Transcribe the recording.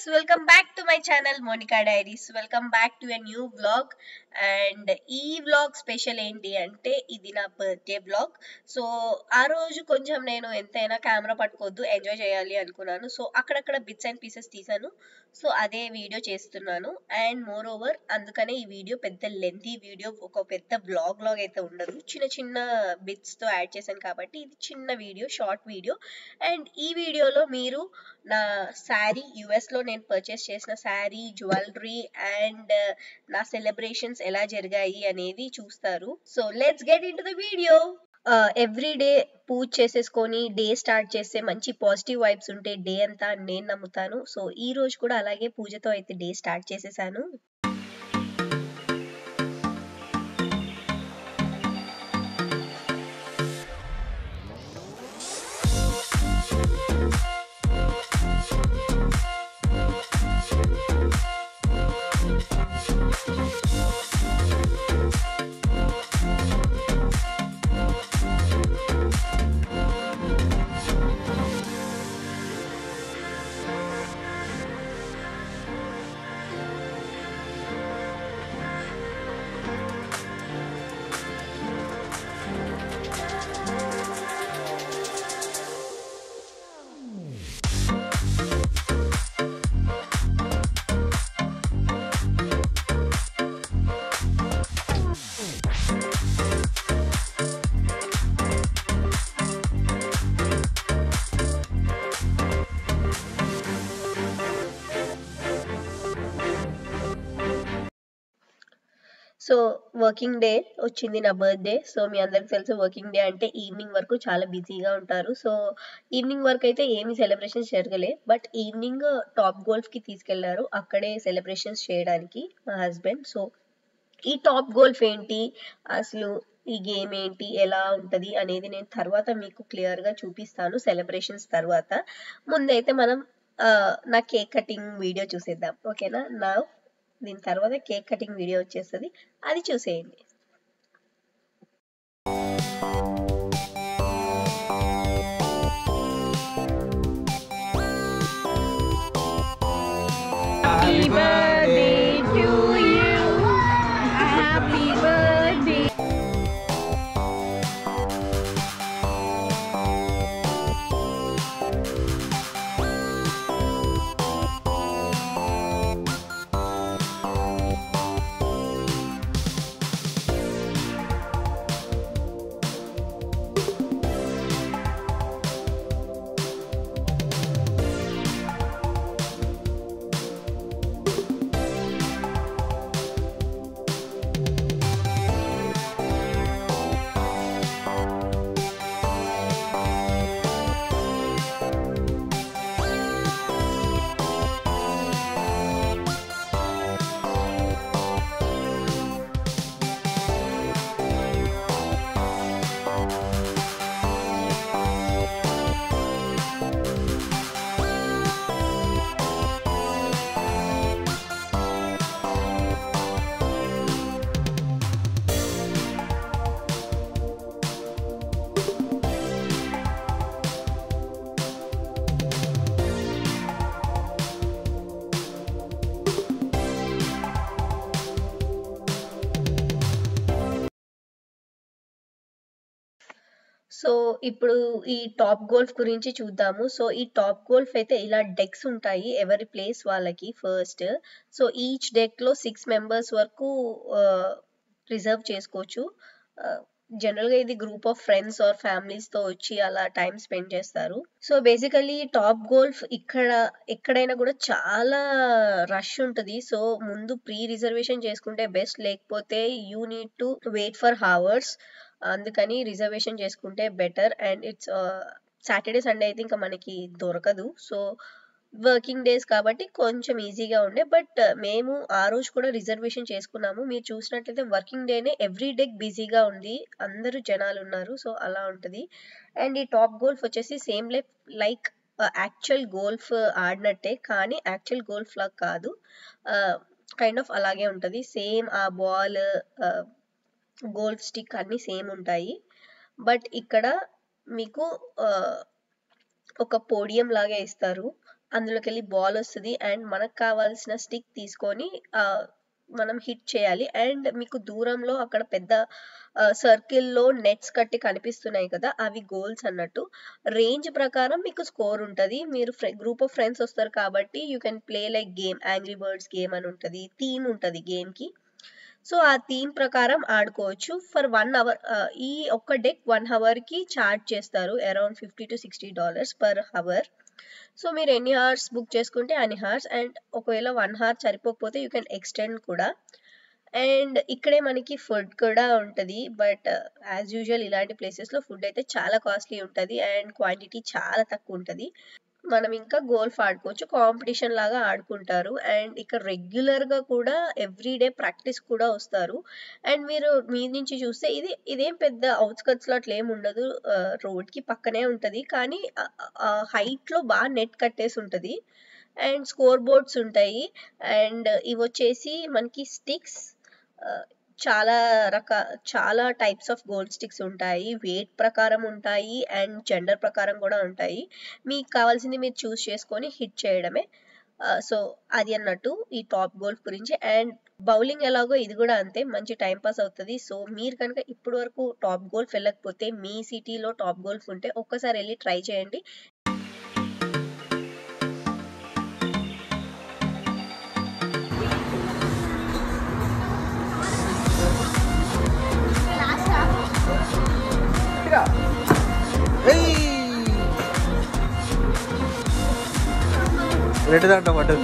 Friends welcome back to my channel Monika diaries welcome back to a new blog and ఈ vlog special ఏంటి అంటే ఇది నా birthday blog so ఆ రోజు కొంచెం నేను ఎంతైనా కెమెరా పట్టుకోవద్దు ఎంజాయ్ చేయాలి అనుకున్నాను. సో అక్కడక్కడ బిట్స్ అండ్ పీసెస్ తీసాను సో అదే వీడియో చేస్తున్నాను. అండ్ మోర్ ఓవర్ అందుకనే ఈ వీడియో పెద్ద లెంతీ వీడియో ఒక పెద్ద బ్లాగ్ లాగ్ అయితే ఉండదు. చిన్న చిన్న బిట్స్తో యాడ్ చేశాను కాబట్టి ఇది చిన్న వీడియో షార్ట్ వీడియో అండ్ ఈ వీడియోలో మీరు నా శారీ యుఎస్లో నేను పర్చేస్ చేసిన శారీ జ్యువెలరీ అండ్ నా సెలబ్రేషన్స్ ఎలా జరిగాయి అనేది చూస్తారు. So let's get in to the video every day పూజ చేసేసుకొని డే స్టార్ట్ చేస్తే మంచి పాజిటివ్ వైబ్స్ ఉంటే డే అంతా అని నేను నమ్ముతాను. సో ఈ రోజు కూడా అలాగే పూజతో అయితే డే స్టార్ట్ చేసేసాను. సో వర్కింగ్ డే వచ్చింది నా బర్త్డే. సో మీ అందరికి తెలుసు వర్కింగ్ డే అంటే ఈవినింగ్ వరకు చాలా బిజీగా ఉంటారు. సో ఈవినింగ్ వరకు అయితే ఏమి సెలబ్రేషన్స్ జరగలే. బట్ ఈవినింగ్ టాప్ గోల్ఫ్కి తీసుకెళ్ళారు. అక్కడే సెలబ్రేషన్స్ చేయడానికి మా హస్బెండ్. సో ఈ టాప్ గోల్ఫ్ ఏంటి? అసలు ఈ గేమ్ ఏంటి? ఎలా ఉంటది? అనేది నేను తర్వాత మీకు క్లియర్గా చూపిస్తాను సెలబ్రేషన్స్ తర్వాత. ముందైతే మనం నా కేక్ కటింగ్ వీడియో చూసేద్దాం. ఓకేనా? నా దీని తర్వాత కేక్ కటింగ్ వీడియో వచ్చేస్తుంది. అది చూసేయండి. సో ఇప్పుడు ఈ టాప్ గోల్ఫ్ గురించి చూద్దాము. సో ఈ టాప్ గోల్ఫ్ అయితే ఇలా డెక్స్ ఉంటాయి ఎవరి ప్లేస్ వాళ్ళకి ఫస్ట్. సో ఈచ్ డెక్లో సిక్స్ మెంబర్స్ వరకు రిజర్వ్ చేసుకోవచ్చు. జనరల్గా ఇది గ్రూప్ ఆఫ్ ఫ్రెండ్స్ ఆర్ ఫ్యామిలీస్తో వచ్చి అలా టైం స్పెండ్ చేస్తారు. సో బేసికలీ టాప్ గోల్ఫ్ ఇక్కడ ఎక్కడైనా కూడా చాలా రష్ ఉంటది. సో ముందు ప్రీ రిజర్వేషన్ చేసుకుంటే బెస్ట్ లేకపోతే you need to wait for hours అందుకని రిజర్వేషన్ చేసుకుంటే better and it's Saturday Sunday అయితే ఇంకా మనకి దొరకదు. సో వర్కింగ్ డేస్ కాబట్టి కొంచెం ఈజీగా ఉండే. బట్ మేము ఆ రోజు కూడా రిజర్వేషన్ చేసుకున్నాము. మీరు చూసినట్లయితే వర్కింగ్ డేనే ఎవ్రీ డే బిజీగా ఉంది అందరూ జనాలు ఉన్నారు. సో అలా ఉంటుంది. అండ్ ఈ టాప్ గోల్ఫ్ వచ్చేసి same life like actual golf ఆడినట్టే. కానీ యాక్చువల్ గోల్ఫ్ లా కాదు. కైండ్ ఆఫ్ అలాగే ఉంటుంది. సేమ్ ఆ బాల్ గోల్ఫ్ స్టిక్ అన్ని సేమ్ ఉంటాయి. బట్ ఇక్కడ మీకు ఒక పోడియం లాగా ఇస్తారు. అందులోకి వెళ్ళి బాల్ వస్తుంది అండ్ మనకు కావాల్సిన స్టిక్ తీసుకొని మనం హిట్ చేయాలి. అండ్ మీకు దూరంలో అక్కడ పెద్ద సర్కిల్లో నెట్స్ కట్టి కనిపిస్తున్నాయి కదా అవి గోల్స్ అన్నట్టు. రేంజ్ ప్రకారం మీకు స్కోర్ ఉంటుంది. మీరు గ్రూప్ ఆఫ్ ఫ్రెండ్స్ వస్తారు కాబట్టి you can play like game angry birds game అని ఉంటుంది. థీమ్ ఉంటుంది గేమ్కి సో ఆ థీమ్ ప్రకారం ఆడుకోవచ్చు. ఫర్ వన్ అవర్ ఈ ఒక్క డెక్ వన్కి ఛార్జ్ చేస్తారు. Around fifty to sixty dollars per hour so మీరు ఎన్ని హార్స్ బుక్ చేసుకుంటే అన్ని అవర్స్ అండ్ ఒకవేళ వన్ అవర్ సరిపోకపోతే యూ కెన్ ఎక్స్టెండ్ కూడా. అండ్ ఇక్కడే మనకి ఫుడ్ కూడా ఉంటుంది. బట్ యాజ్ యూజువల్ ఇలాంటి ప్లేసెస్లో ఫుడ్ అయితే చాలా కాస్ట్లీ ఉంటుంది. అండ్ క్వాంటిటీ చాలా తక్కువ ఉంటుంది. మనం ఇంకా గోల్ఫ్ ఆడుకోవచ్చు. కాంపిటీషన్ లాగా ఆడుకుంటారు. అండ్ ఇక్కడ రెగ్యులర్గా కూడా కూడా ఎవ్రీడే ప్రాక్టీస్ కూడా వస్తారు. అండ్ మీరు మీ నుంచి చూస్తే ఇది ఇదేం పెద్ద అవుట్స్కట్స్లో అట్లా ఏమి ఉండదు రోడ్కి పక్కనే ఉంటుంది. కానీ హైట్లో బాగా నెట్ కట్టేసి ఉంటుంది. అండ్ స్కోర్ బోర్డ్స్ ఉంటాయి. అండ్ ఇవి వచ్చేసి మనకి స్టిక్స్ చాలా రక చాలా టైప్స్ ఆఫ్ గోల్డ్ స్టిక్స్ ఉంటాయి. వెయిట్ ప్రకారం ఉంటాయి అండ్ జెండర్ ప్రకారం కూడా ఉంటాయి. మీకు కావాల్సింది మీరు చూస్ చేసుకొని హిట్ చేయడమే. సో అది అన్నట్టు ఈ టాప్ గోల్ఫ్ గురించి. అండ్ బౌలింగ్ ఎలాగో ఇది కూడా అంతే మంచి టైం పాస్ అవుతుంది. సో మీరు కనుక ఇప్పటి వరకు టాప్ గోల్ఫ్ వెళ్ళకపోతే మీ సిటీలో టాప్ గోల్ఫ్ ఉంటే ఒక్కసారి వెళ్ళి ట్రై చేయండి. it out. Hey! Red is on tomato.